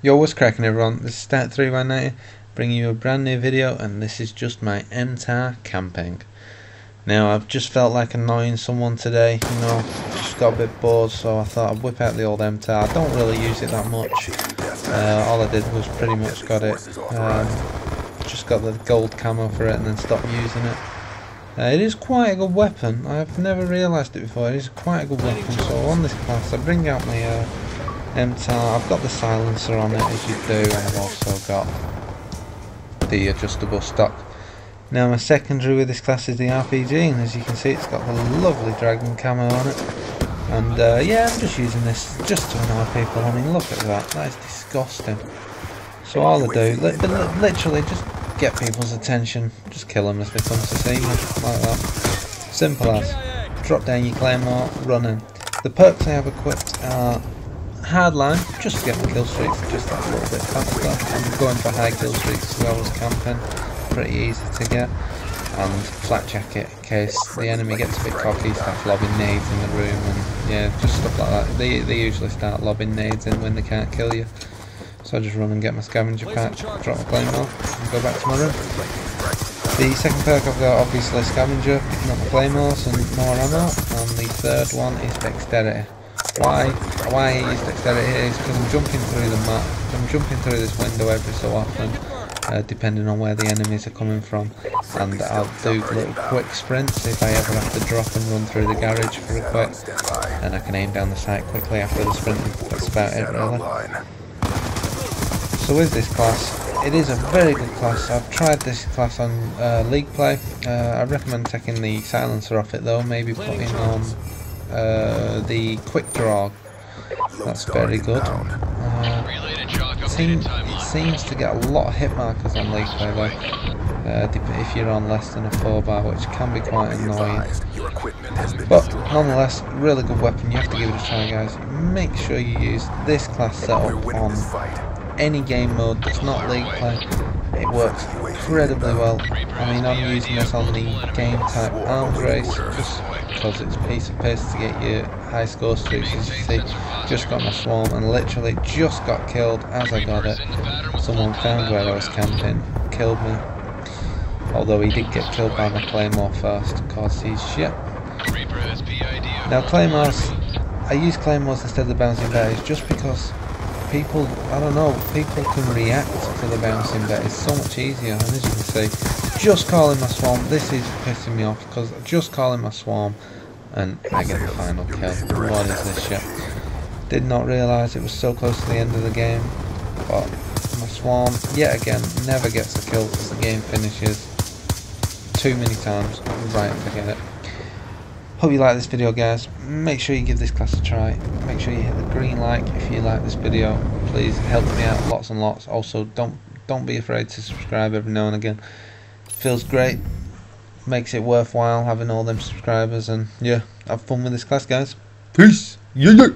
Yo, what's cracking everyone? This is Stat319 bringing you a brand new video and this is just my MTAR camping. Now I've just felt like annoying someone today, you know, just got a bit bored so I thought I'd whip out the old MTAR. I don't really use it that much, uh, all I did was pretty much got it, um, just got the gold camo for it and then stopped using it. Uh, it is quite a good weapon, I've never realised it before, it is quite a good weapon so on this class I bring out my uh, MTAR, I've got the silencer on it as you do and I've also got the adjustable stock. Now my secondary with this class is the RPG and as you can see it's got the lovely dragon camo on it and uh, yeah I'm just using this just to annoy people, I mean look at that, that is disgusting. So all I do, li li literally just get people's attention, just kill them as they come to see me, like that. Simple as. Drop down your claymore, running. The perks I have equipped are hardline, just to get the kill streaks just that little bit faster. I'm going for high kill streaks as I was camping, pretty easy to get. And flat jacket in case the enemy gets a bit cocky, starts lobbing nades in the room and yeah, just stuff like that. They, they usually start lobbing nades in when they can't kill you. So I just run and get my scavenger pack, drop my claymore and go back to my room. The second perk I've got obviously scavenger, picking up my claymores and more ammo, and the third one is dexterity. Why? Why? I use dexterity is. Because I'm jumping through the map, I'm jumping through this window every so often, uh, depending on where the enemies are coming from, and I'll do little quick sprints if I ever have to drop and run through the garage for a quick, and I can aim down the sight quickly after the sprint, that's about it really. So with this class, it is a very good class. I've tried this class on uh, League Play. Uh, I recommend taking the silencer off it though, maybe putting on uh, the quick draw. That's very good. Uh, seem, it seems to get a lot of hit markers on League Play though. Uh, if you're on less than a 4 bar, which can be quite annoying. But nonetheless, really good weapon. You have to give it a try, guys. Make sure you use this class setup on any game mode that's not League Play. It works incredibly well. I mean, I'm using this on the game type arms race just because it's a piece of piss to get your high score streaks. As you see, just got my swarm and literally just got killed as I got it. Someone found where I was camping, killed me. Although he did get killed by my claymore first because he's shit. Now claymores, I use claymores instead of the bouncing betties just because people, I don't know, people can react to the bouncing bet. It's so much easier. And as you can see, just calling my swarm, this is pissing me off because just calling my swarm and I get the final kill. What is this shit? Did not realise it was so close to the end of the game. But my swarm, yet again, never gets a kill as the game finishes. Too many times. Right, forget it. Hope you like this video guys. Make sure you give this class a try. Make sure you hit the green like if you like this video. Please help me out lots and lots. Also don't don't be afraid to subscribe every now and again. feels great. Makes it worthwhile having all them subscribers and yeah, have fun with this class guys. Peace. Yeah yeah.